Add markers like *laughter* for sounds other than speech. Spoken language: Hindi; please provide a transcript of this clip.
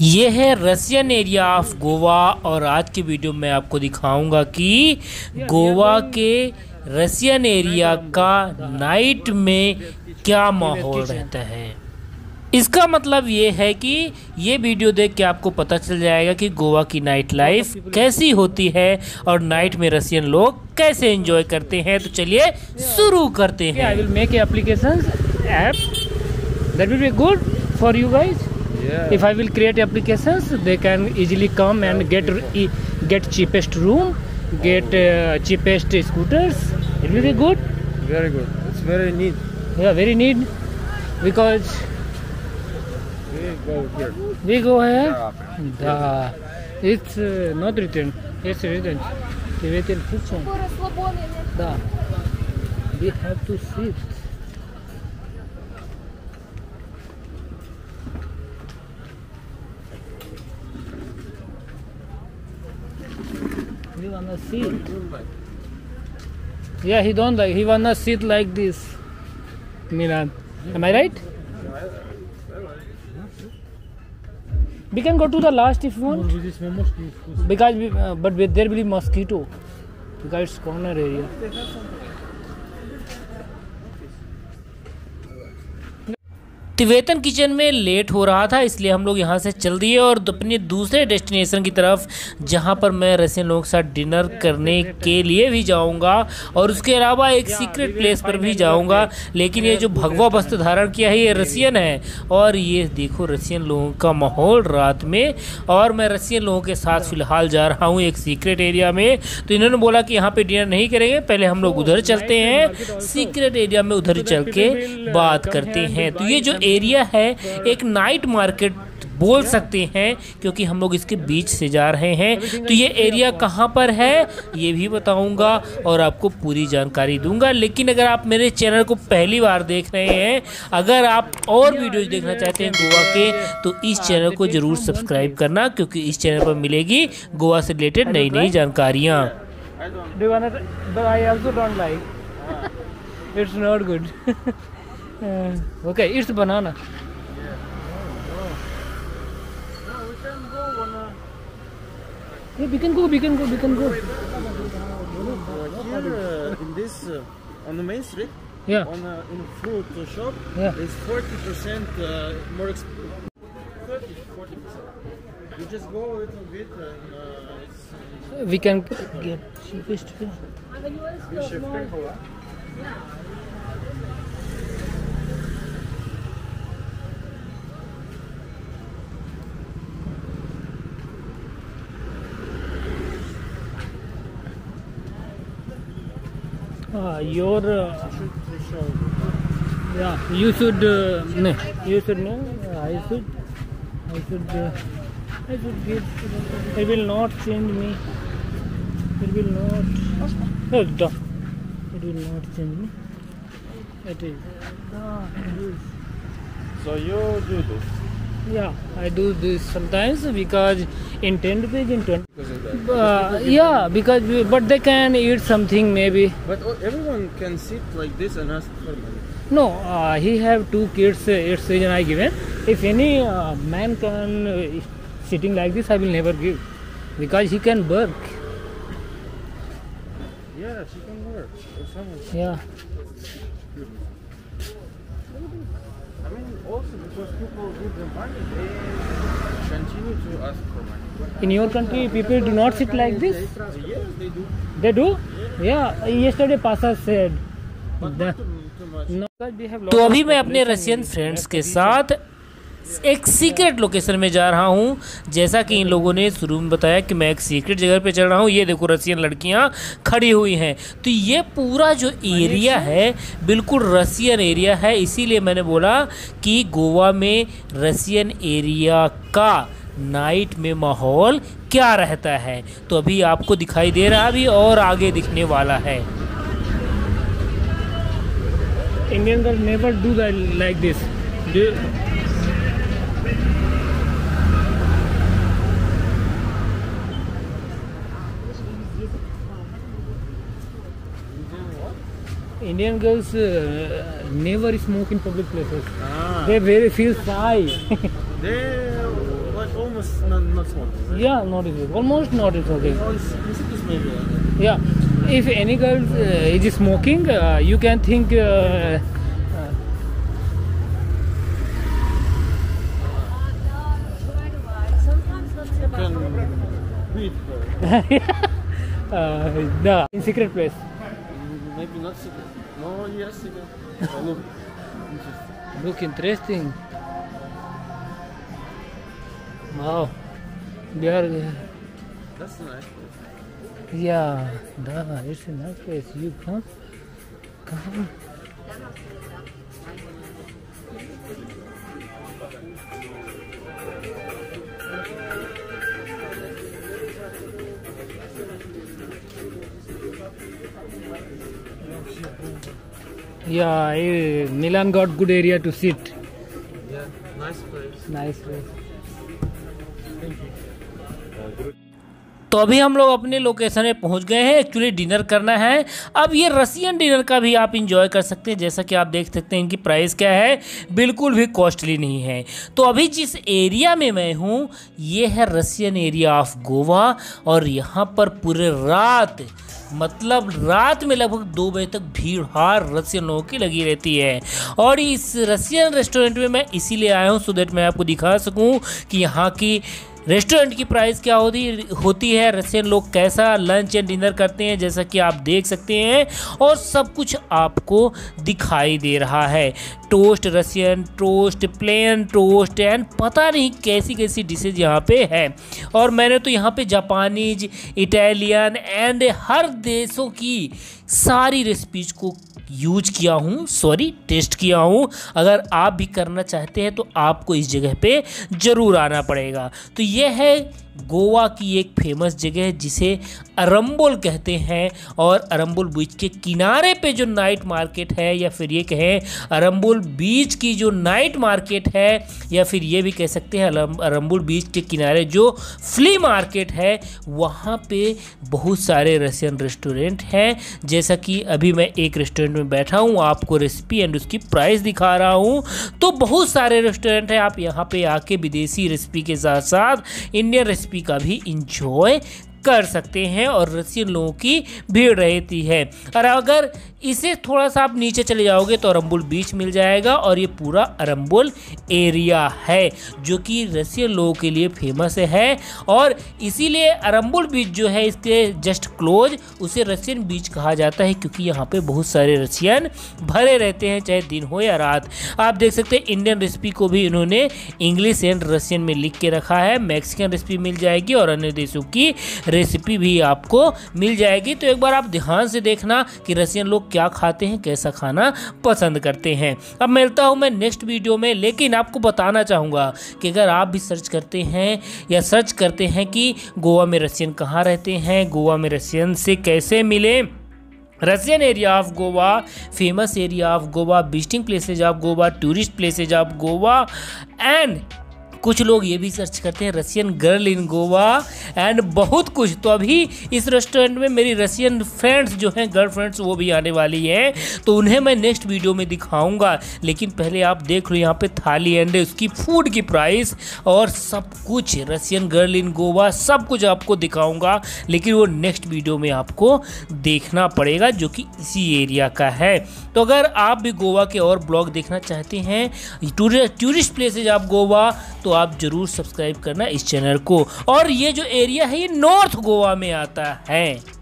ये है रशियन एरिया ऑफ़ गोवा और आज की वीडियो में आपको दिखाऊँगा कि गोवा के रशियन एरिया का नाइट में क्या माहौल रहता है। इसका मतलब ये है कि ये वीडियो देख के आपको पता चल जाएगा कि गोवा की नाइट लाइफ कैसी होती है और नाइट में रशियन लोग कैसे एंजॉय करते हैं। तो चलिए शुरू करते हैं। Will make a application app. That will be good for you guys. Yeah. If I will create applications, they can easily come and get e- get cheapest room, get uh, cheapest scooters. It will be good. Very good. It's very neat. Yeah, very need because We go here. we go here. Yeah. The it's uh, not written. It's written. Tibetan kitchen. Да. We have to sit. We wanna. Yeah, he don't like. He wanna sit like this. Milan, am I right? We can go to the last if you want. Because we, uh, but there will be mosquito. Because it's corner area. तिवेतन किचन में लेट हो रहा था, इसलिए हम लोग यहाँ से चल दिए और अपने दूसरे डेस्टिनेशन की तरफ़, जहाँ पर मैं रसियन लोगों के साथ डिनर करने के लिए भी जाऊँगा और उसके अलावा एक सीक्रेट प्लेस पर भी जाऊँगा। लेकिन ये जो भगवा वस्त्र धारण किया है, ये रसियन है। और ये देखो, रसियन लोगों का माहौल रात में। और मैं रसियन लोगों के साथ फ़िलहाल जा रहा हूँ एक सीक्रेट एरिया में। तो इन्होंने बोला कि यहाँ पर डिनर नहीं करेंगे, पहले हम लोग उधर चलते हैं। सीक्रेट एरिया में उधर चल के बात करते हैं। तो ये जो एरिया है एक नाइट मार्केट बोल सकते हैं क्योंकि हम लोग इसके बीच से जा रहे हैं। तो ये एरिया कहाँ पर है ये भी बताऊँगा और आपको पूरी जानकारी दूँगा। लेकिन अगर आप मेरे चैनल को पहली बार देख रहे हैं अगर आप और वीडियोज़ देखना चाहते हैं गोवा के तो इस चैनल को ज़रूर सब्सक्राइब करना क्योंकि इस चैनल पर मिलेगी गोवा से रिलेटेड नई नई जानकारियाँ। Do you wanna? But I also don't like. *laughs* it's not good. *laughs* uh, okay, it's banana. Yeah, we can go. We can go. We can go. Uh, here uh, in this uh, on the main street, Yeah. on a, in a fruit shop, Yeah. it's forty percent uh, more. Exp- 30 40 percent. You just go a little bit and uh, it's We can get cheapest. you Uh, your. Uh, yeah, you should. Uh, no, you should know. Uh, I should. I should. Uh, I should give. It will not change me. It will not. Duh. It will not change me. It is. Ah, it is. So you do this Yeah, I do this sometimes because in 10 page in 20. because. Uh, yeah, because we, but they can eat something maybe. But uh, everyone can sit like this and ask for money. No, uh, he have two kids. Uh, it's reason I given. If any uh, man can uh, sitting like this, I will never give because he can work. Yeah, she can work. Yeah. Also because people give them money, they continue to ask for money. In your country, people do not sit like this. Yes, they do. They do. Yeah. Yesterday, Pasha said. But not too, too much. no, we have तो अभी मैं अपने रशियन फ्रेंड्स के साथ एक सीक्रेट लोकेशन में जा रहा हूँ। जैसा कि इन लोगों ने शुरू में बताया कि मैं एक सीक्रेट जगह पे चल रहा हूँ। ये देखो रसियन लड़कियाँ खड़ी हुई हैं। तो ये पूरा जो एरिया है बिल्कुल रसियन एरिया है। इसीलिए मैंने बोला कि गोवा में रसियन एरिया का नाइट में माहौल क्या रहता है? तो अभी आपको दिखाई दे रहा अभी और आगे दिखने वाला है। Girls never do that like this. Indian girls uh, never smoke in public places. Ah, They very feel shy. *laughs* they like almost not, not smoking. Yeah, not is almost not okay. Oh, it's, it's just maybe. Yeah, if any girl uh, is smoking, uh, you can think. Uh, Sometimes *laughs* uh, the in secret place. Maybe not secret. No, yes, secret. Oh, look. Interesting. *laughs* Look interesting. Wow, they are. Uh, That's a nice place. yeah, the, it's a nice place. You come, come. Yeah, eh, Milan got good area to sit. Yeah, nice place. Nice place. तो अभी हम लोग अपने लोकेशन में पहुँच गए हैं एक्चुअली डिनर करना है अब ये रसियन डिनर का भी आप इंजॉय कर सकते हैं जैसा कि आप देख सकते हैं इनकी प्राइस क्या है बिल्कुल भी कॉस्टली नहीं है तो अभी जिस एरिया में मैं हूँ ये है रसियन एरिया ऑफ़ गोवा और यहाँ पर पूरे रात मतलब रात में लगभग दो बजे तक भीड़ हार रसियन लोगों की लगी रहती है। और इस रसियन रेस्टोरेंट में मैं इसीलिए आया हूँ सो देट मैं आपको दिखा सकूँ कि यहाँ की रेस्टोरेंट की प्राइस क्या होती होती है? रशियन लोग कैसा लंच एंड डिनर करते हैं, जैसा कि आप देख सकते हैं, और सब कुछ आपको दिखाई दे रहा है। Toast, Russian toast, plain toast, and पता नहीं कैसी कैसी डिशेज यहाँ पे है। और मैंने तो यहाँ पे जापानीज, इटालियन, एंड हर देशों की सारी रेसिपीज़ को यूज़ किया हूँ सॉरी टेस्ट किया हूँ। अगर आप भी करना चाहते हैं तो आपको इस जगह पे ज़रूर आना पड़ेगा। तो यह है गोवा की एक फ़ेमस जगह है, जिसे अरम्बोल कहते हैं, और अरम्बोल बीच के किनारे पे जो नाइट मार्केट है, या फिर ये कहें अरम्बोल बीच की जो नाइट मार्केट है, या फिर ये भी कह सकते हैं अरम- अरम्बोल बीच के किनारे जो फ्ली मार्केट है, वहाँ पे बहुत सारे रशियन रेस्टोरेंट हैं। जैसा कि अभी मैं एक रेस्टोरेंट में बैठा हूँ, आपको रेसिपी एंड उसकी प्राइस दिखा रहा हूँ तो बहुत सारे रेस्टोरेंट हैं। आप यहाँ पे आके विदेशी रेसिपी के साथ साथ इंडियन का भी इंजॉय कर सकते हैं और रशियन लोगों की भीड़ रहती है। और अगर इसे थोड़ा सा आप नीचे चले जाओगे तो अरम्बुल बीच मिल जाएगा और ये पूरा अरम्बुल एरिया है, जो कि रशियन लोगों के लिए फ़ेमस है। और इसीलिए अरम्बुल बीच जो है, इसके जस्ट क्लोज उसे रशियन बीच कहा जाता है, क्योंकि यहाँ पे बहुत सारे रशियन भरे रहते हैं, चाहे दिन हो या रात। आप देख सकते हैं इंडियन रेसिपी को भी इन्होंने इंग्लिश एंड रशियन में लिख के रखा है। मैक्सिकन रेसिपी मिल जाएगी और अन्य देशों की रेसिपी भी आपको मिल जाएगी। तो एक बार आप ध्यान से देखना कि रशियन लोग क्या खाते हैं, कैसा खाना पसंद करते हैं। अब मिलता हूँ मैं नेक्स्ट वीडियो में, लेकिन आपको बताना चाहूँगा कि अगर आप भी सर्च करते हैं या सर्च करते हैं कि गोवा में रशियन कहाँ रहते हैं, गोवा में रशियन से कैसे मिले? Russian area of Goa famous area of Goa visiting places of Goa tourist places of Goa and कुछ लोग ये भी सर्च करते हैं, Russian girl in Goa and बहुत कुछ। तो अभी इस रेस्टोरेंट में मेरी रशियन फ्रेंड्स जो हैं गर्ल फ्रेंड्स वो भी आने वाली हैं। तो उन्हें मैं नेक्स्ट वीडियो में दिखाऊँगा। लेकिन पहले आप देख लो यहाँ पे थाली एंड उसकी फ़ूड की प्राइस और सब कुछ। रशियन गर्ल इन गोवा सब कुछ आपको दिखाऊँगा। लेकिन वो नेक्स्ट वीडियो में आपको देखना पड़ेगा, जो कि इसी एरिया का है। तो अगर आप भी गोवा के और ब्लॉग देखना चाहते हैं टूरिस्ट प्लेसेज आप गोवा तो आप ज़रूर सब्सक्राइब करना इस चैनल को। और ये जो एरिया है ये नॉर्थ गोवा में आता है।